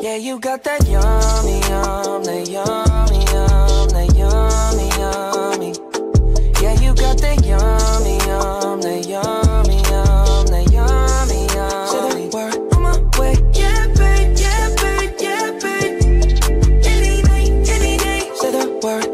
Yeah, you got that yummy, yum, that yummy, yum, that yummy, yummy. Yeah, you got that yummy, yum, that yummy, yum, that yummy, yummy. Say the word, on my way. Yeah, babe, yeah, babe, yeah, babe. Any night, any day. Say the word.